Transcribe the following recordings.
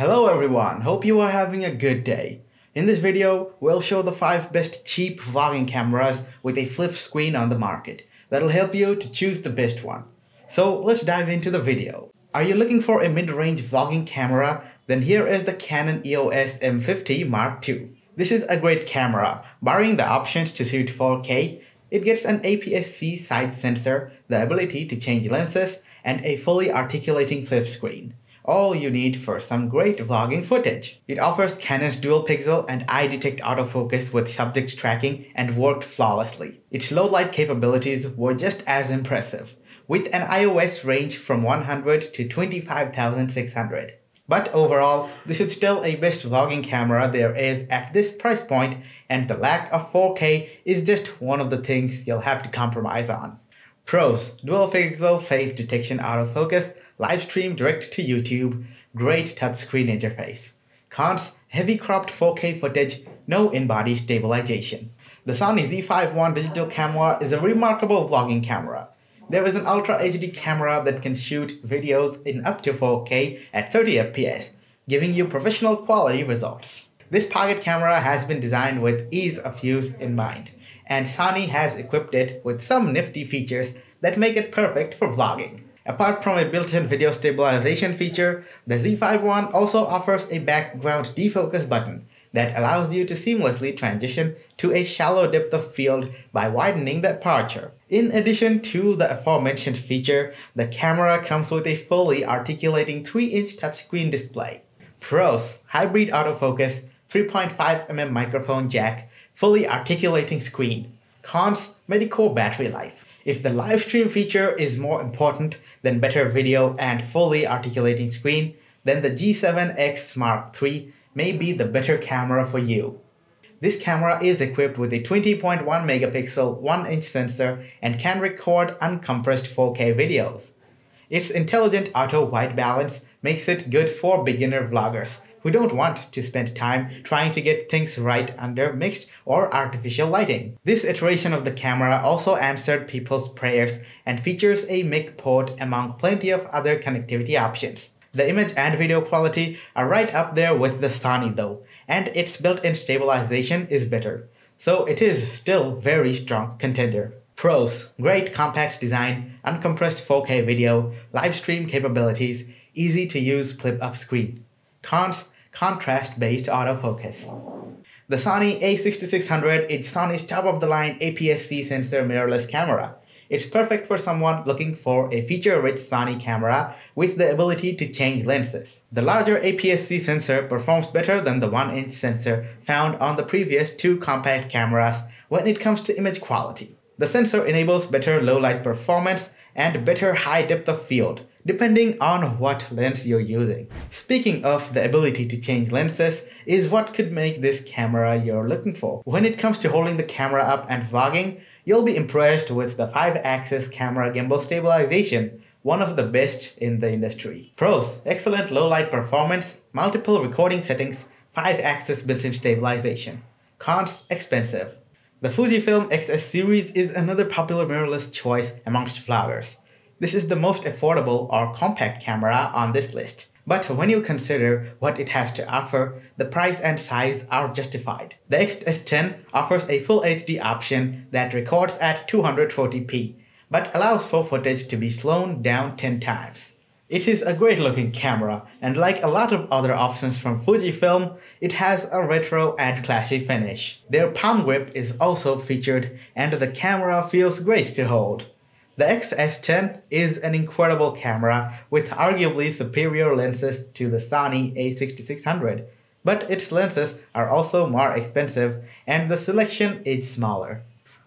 Hello everyone, hope you are having a good day. In this video, we'll show the 5 best cheap vlogging cameras with a flip screen on the market. That'll help you to choose the best one. So let's dive into the video. Are you looking for a mid-range vlogging camera? Then here is the Canon EOS M50 Mark II. This is a great camera, barring the options to shoot 4K, it gets an APS-C side sensor, the ability to change lenses, and a fully articulating flip screen. All you need for some great vlogging footage. It offers Canon's dual pixel and eye detect autofocus with subject tracking and worked flawlessly. Its low light capabilities were just as impressive, with an ISO range from 100 to 25,600. But overall, this is still a best vlogging camera there is at this price point and the lack of 4K is just one of the things you'll have to compromise on. Pros, dual pixel face detection autofocus, live stream direct to YouTube, great touchscreen interface. Cons, heavy cropped 4K footage, no in-body stabilization. The Sony ZV-1 digital camera is a remarkable vlogging camera. There is an Ultra HD camera that can shoot videos in up to 4K at 30 fps, giving you professional quality results. This pocket camera has been designed with ease of use in mind, and Sony has equipped it with some nifty features that make it perfect for vlogging. Apart from a built-in video stabilization feature, the ZV-1 also offers a background defocus button that allows you to seamlessly transition to a shallow depth of field by widening the aperture. In addition to the aforementioned feature, the camera comes with a fully articulating 3-inch touchscreen display. Pros, hybrid autofocus, 3.5mm microphone jack, fully articulating screen. Cons, Medicore battery life. If the live stream feature is more important than better video and fully articulating screen, then the G7X Mark III may be the better camera for you. This camera is equipped with a 20.1 megapixel 1-inch sensor and can record uncompressed 4K videos. Its intelligent auto white balance makes it good for beginner vloggers who don't want to spend time trying to get things right under mixed or artificial lighting. This iteration of the camera also answered people's prayers and features a mic port among plenty of other connectivity options. The image and video quality are right up there with the Sony though, and its built-in stabilization is better. So it is still very strong contender. Pros, great compact design, uncompressed 4K video, live stream capabilities, easy to use flip-up screen. Cons, contrast-based autofocus. The Sony a6600 is Sony's top-of-the-line APS-C sensor mirrorless camera. It's perfect for someone looking for a feature-rich Sony camera with the ability to change lenses. The larger APS-C sensor performs better than the 1-inch sensor found on the previous two compact cameras when it comes to image quality. The sensor enables better low-light performance and better high depth of field, depending on what lens you're using. Speaking of the ability to change lenses is what could make this camera you're looking for. When it comes to holding the camera up and vlogging, you'll be impressed with the 5-axis camera gimbal stabilization, one of the best in the industry. Pros, excellent low light performance, multiple recording settings, 5-axis built-in stabilization. Cons, expensive. The Fujifilm X-S series is another popular mirrorless choice amongst vloggers. This is the most affordable or compact camera on this list. But when you consider what it has to offer, the price and size are justified. The XS10 offers a full HD option that records at 240p, but allows for footage to be slowed down 10 times. It is a great looking camera, and like a lot of other options from Fujifilm, it has a retro and classy finish. Their palm grip is also featured, and the camera feels great to hold. The XS10 is an incredible camera with arguably superior lenses to the Sony a6600, but its lenses are also more expensive and the selection is smaller.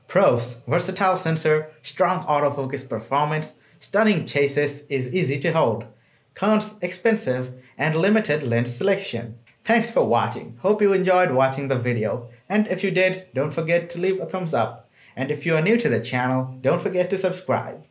Pros, versatile sensor, strong autofocus performance, Stunning chases is easy to hold. Cons expensive and limited lens selection. Thanks for watching. Hope you enjoyed watching the video. And if you did, don't forget to leave a thumbs up. And if you are new to the channel, don't forget to subscribe.